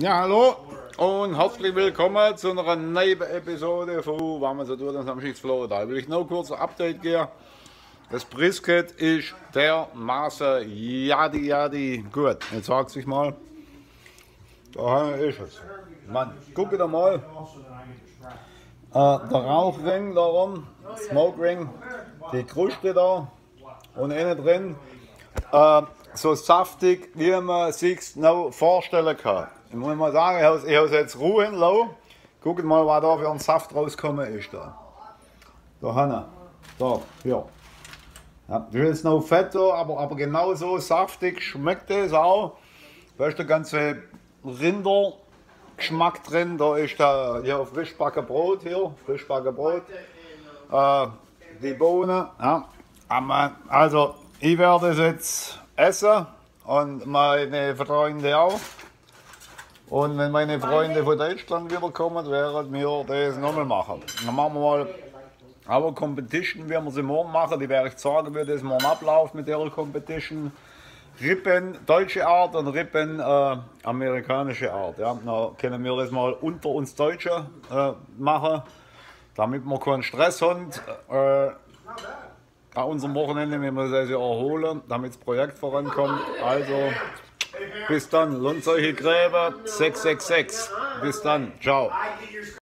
Ja, hallo und herzlich willkommen zu einer neuen Episode von Was man so tut am Schiedsfloh. Da will ich noch kurz ein Update geben. Das Brisket ist dermaßen jadi jadi gut. Jetzt sagt sich mal, da ist es. Mann, guck da mal. Äh, der Rauchring darum, Smoke Ring, die Kruste da und innen drin äh, so saftig, wie man sich noch vorstellen kann. Ich muss mal sagen, ich habe es jetzt ruhen lassen. Guckt mal, was da für ein Saft rausgekommen ist. Da, da Hanna. Da, hier. Ja, das ist noch fett, aber, aber genauso saftig schmeckt es auch. Da ist der ganze Rindergeschmack drin. Da ist da hier frischbacken Brot hier, frischbacken Brot. Äh, die Bohnen. Ja. Also, ich werde es jetzt essen und meine Freunde auch. Und wenn meine Freunde von Deutschland wiederkommen, werden wir das nochmal machen. Dann machen wir mal aber Competition, werden wir sie morgen machen. Die werde ich sagen, wie das morgen abläuft mit der Competition. Rippen deutsche Art und Rippen äh, amerikanische Art. Ja. Dann können wir das mal unter uns Deutsche äh, machen, damit wir keinen Stress haben. Äh, an unserem Wochenende, wenn wir das erholen, damit das Projekt vorankommt. Also bis dann, Lundseuche Gräber 666. Bis dann, ciao.